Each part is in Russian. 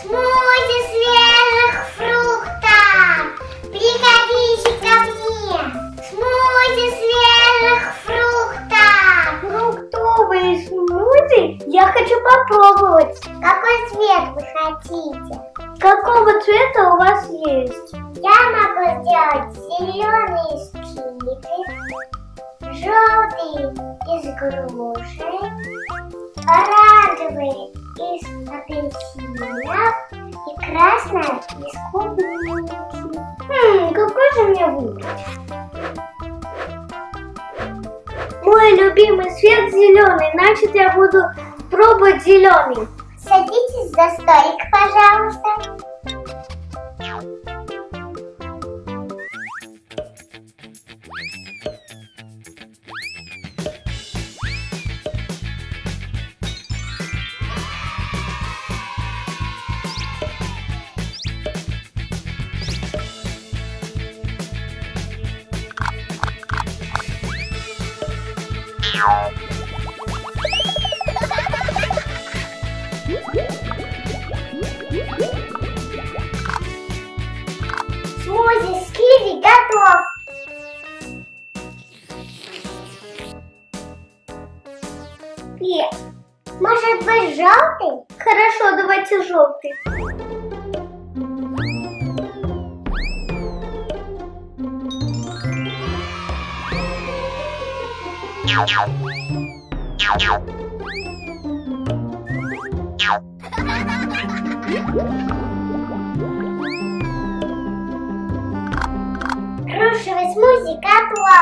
Смузи свежих фруктов. Приходите ко мне. Смузи свежих фруктов. Фруктовые смузи? Я хочу попробовать. Какой цвет вы хотите? Какого цвета у вас есть? Я могу сделать зеленый из киви, желтый из груши, оранжевый из апельсинов и красный из клубники. Хм, какой же мне выбрать? Мой любимый цвет зеленый, значит я буду пробовать зеленый. Садитесь за столик, Смузи с готов. И, может быть, желтый? Хорошо, давайте желтый. Грушевый смузи готов.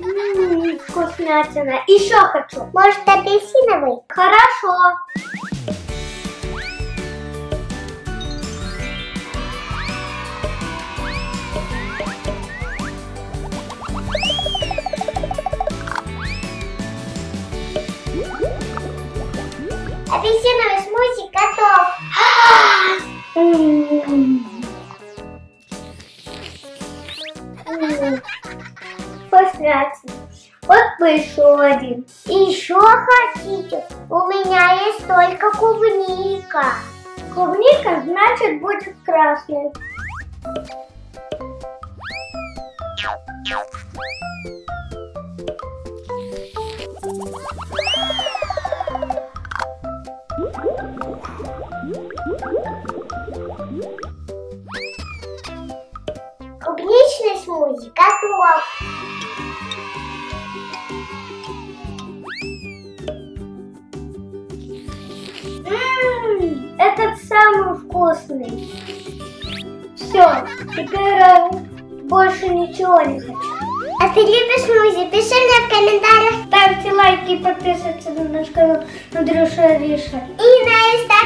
Ммм, вкуснятина. Еще хочу. Может, апельсиновый? Хорошо. Апельсиновый смузи готов. Вкуснятина. Вот бы еще один. И еще хотите? У меня есть только клубника. Клубника значит будет красный. Клубничный вкусный. Все, теперь э, больше ничего не хочу. А ты любишь смузи? Пиши мне в комментариях. Ставьте лайки и подписывайтесь на наш канал Андрюша Риша. И на инстаграм.